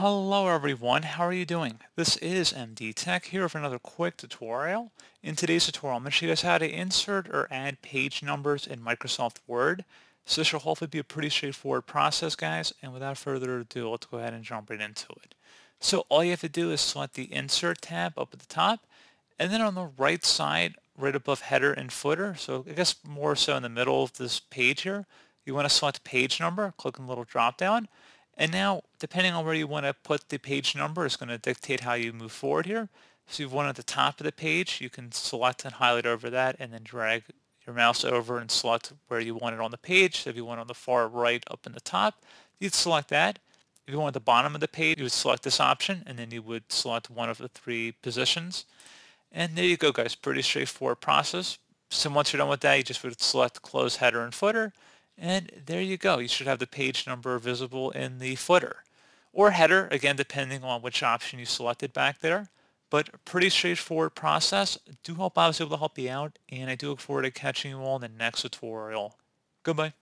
Hello everyone, how are you doing? This is MD Tech here with another quick tutorial. In today's tutorial, I'm going to show you guys how to insert or add page numbers in Microsoft Word. So this should hopefully be a pretty straightforward process, guys, and without further ado, let's go ahead and jump right into it. So all you have to do is select the Insert tab up at the top, and then on the right side, right above header and footer, so I guess more so in the middle of this page here, you want to select page number, click on the little drop down, and now, depending on where you want to put the page number is going to dictate how you move forward here. So you have one at the top of the page, you can select and highlight over that and then drag your mouse over and select where you want it on the page. So if you want it on the far right up in the top, you'd select that. If you want the bottom of the page, you would select this option and then you would select one of the three positions. And there you go guys, pretty straightforward process. So once you're done with that, you just would select close header and footer and there you go. You should have the page number visible in the footer or header, again, depending on which option you selected back there. But pretty straightforward process. Do hope I was able to help you out, and I do look forward to catching you all in the next tutorial. Goodbye.